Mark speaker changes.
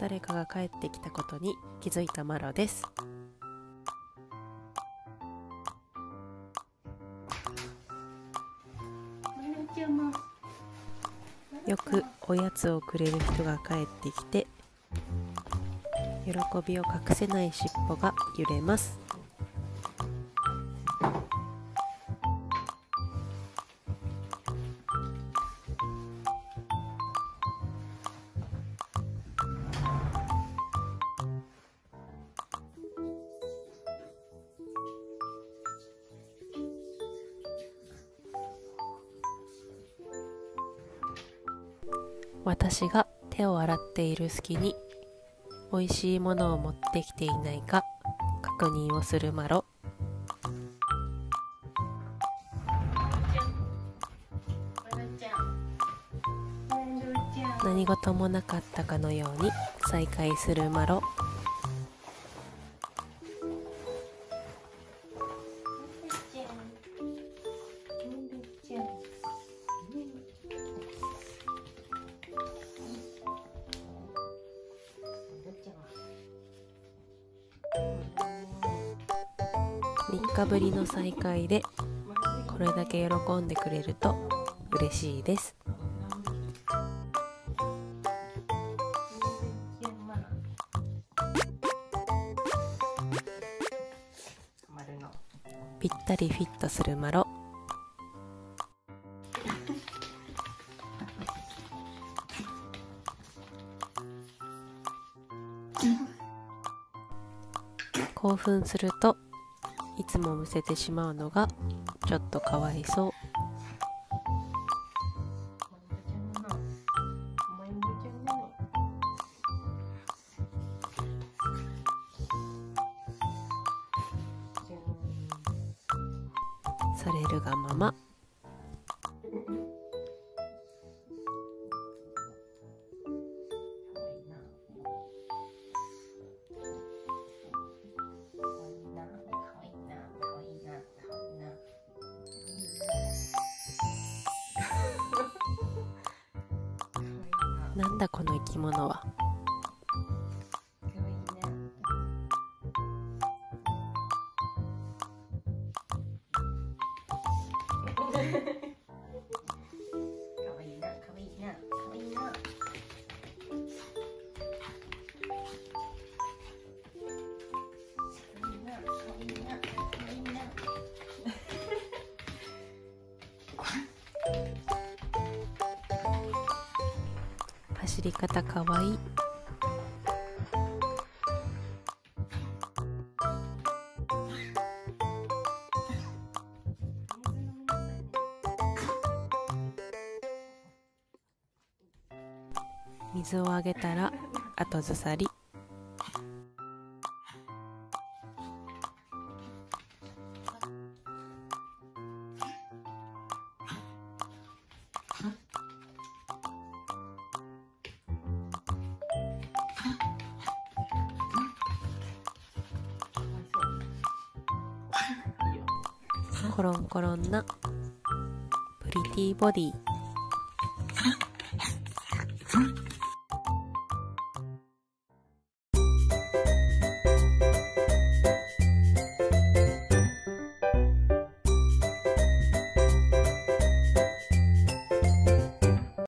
Speaker 1: 誰かが帰ってきたことに気づいたマロです。よくおやつをくれる人が帰ってきて喜びを隠せない尻尾が揺れます。私が手を洗っている隙に美味しいものを持ってきていないか確認をするマロ。何事もなかったかのように再会するマロ。ぶりの再会でこれだけ喜んでくれると嬉しいです。ぴったりフィットするマロ。興奮するといつもむせてしまうのがちょっとかわいそう。されるがまま。なんだこの生き物は。
Speaker 2: 可
Speaker 1: 走り方かわいい。水をあげたら後ずさり。コロンコロンなプリティボディ。